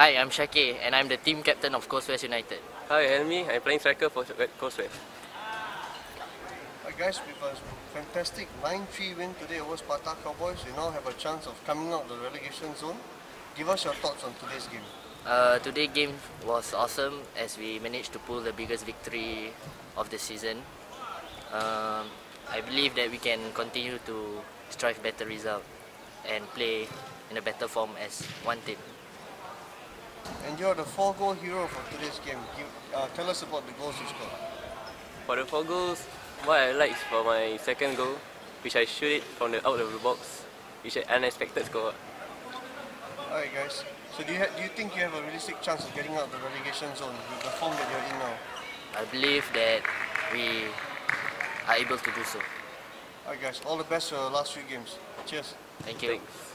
Hi, I'm Shake and I'm the team captain of Coast West United. Hi, Helmi. I'm playing striker for Coast West. Hi guys, with a fantastic 9-3 win today over Sparta Cowboys, you now have a chance of coming out of the relegation zone. Give us your thoughts on today's game. Uh, today's game was awesome as we managed to pull the biggest victory of the season. Um, I believe that we can continue to strive better result and play in a better form as one team. And you're the four-goal hero for today's game. Give, uh, tell us about the goals you scored. For the four goals, what I like is for my second goal, which I shoot it from the out of the box, which is an unexpected score. Alright guys, so do you, do you think you have a realistic chance of getting out of the relegation zone with the form that you're in now? I believe that we are able to do so. Alright guys, all the best for the last few games. Cheers. Thank you. Thanks.